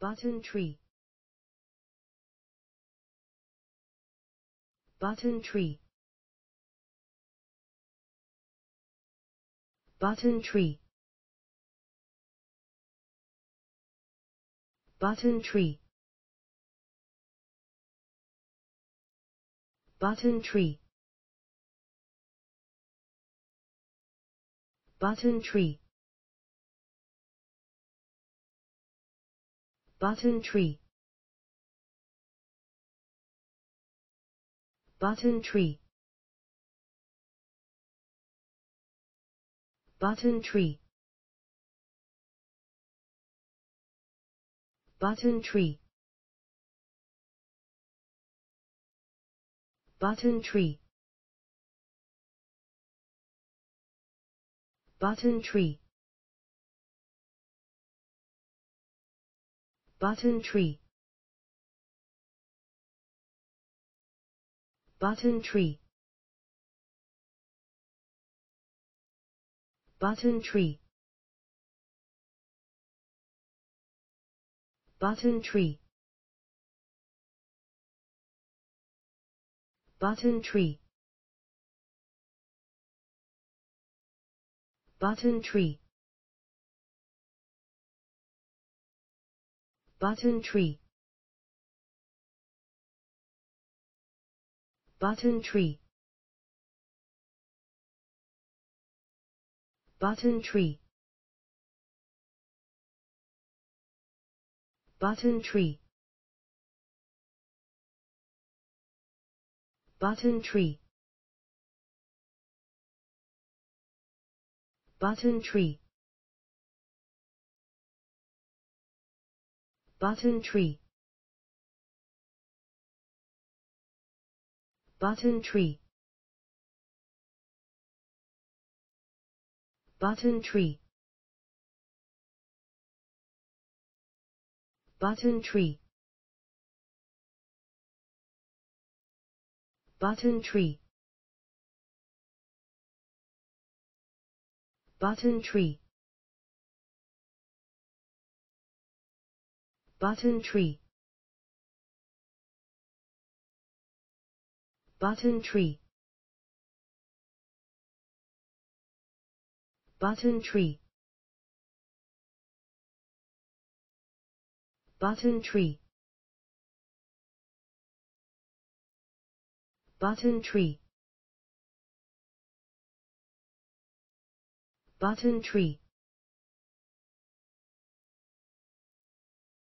button tree. Button tree. Button tree. Button tree. Button tree. Button tree button tree. Button tree. Button tree. Button tree. Button tree. Button tree button tree. Button tree. Button tree. Button tree. Button tree. Button tree button tree. Button tree. Button tree. Button tree. Button tree. Button tree button tree. Button tree. Button tree. Button tree. Button tree. Button tree button tree. Button tree. Button tree. Button tree. Button tree. Button tree